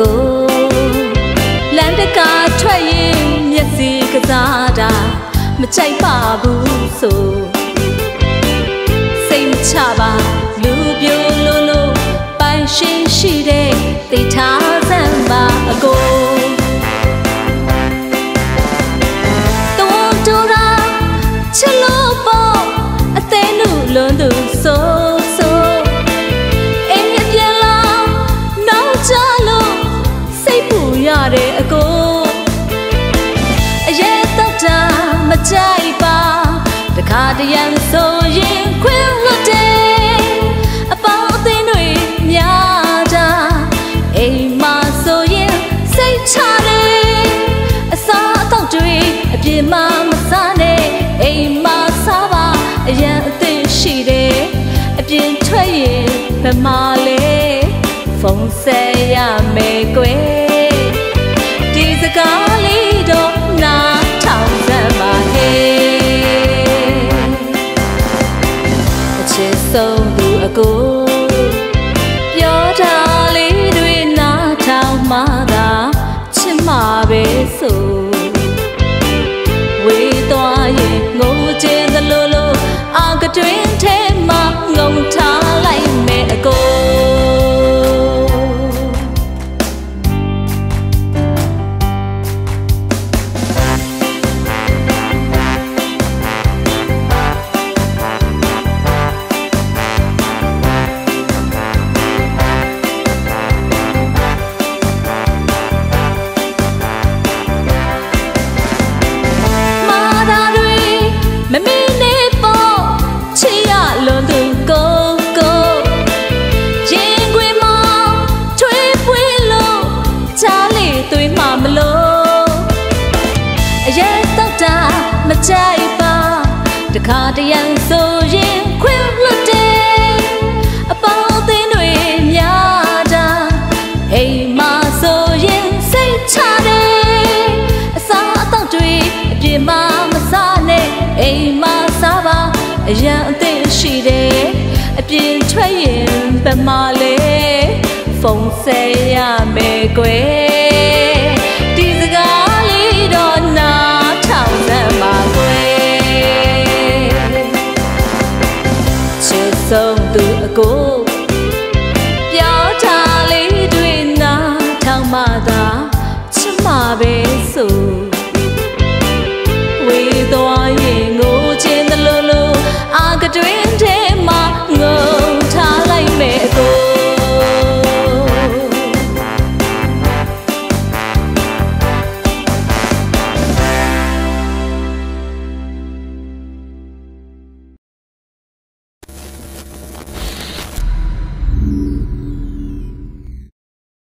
ကိုလမ်းတကာထွက်ရင်မျက်စိကစားတာမကြိုက်ပါဘူးဆိုစိတ်မချပါလူပြိုလို့လို့ပိုင်ရှင်ရှိတဲ့သိထားစမ်းပါအကိုချစ်လို့ပေါ့အသေးနုလွန်သူဆိုဆို စိတ်ပူရတဲ့အကိုအရေးတော့တာမကြိုက်ပါတခါတရံဆိုရင်ခွင့်လွတ်တယ်အပေါင်းအသင်းတွေများတာအိမ်မှာဆိုရင်စိတ်ချတယ်အစားအသောက်တွေအပြစ်မှမစားနဲ့အိမ်မှာစားပါအရန်အသင့်ရှိတယ်အပြင်ထွက်ရင်ဘယ်မှာလဲဖုန်းဆက်ရမယ်ကွယ် သူ ခါတရံဆိုရင်ခွင့်လွတ်တယ်အပေါင်းအသင်းတွေများတာအိမ်မှာဆိုရင်စိတ်ချတယ်အစားအသောက်တွေအပြစ်မှမစားနဲ့အိမ်မှာစားပါအရန်အသင့်ရှိတယ်အပြင်ထွက်ရင်ဘယ်မှာလဲဖုန်းဆက်ရမယ်ကွယ် သူအကိုပြောထားလေးတွင်နာထောင်မှသာချစ်မှာပဲဆို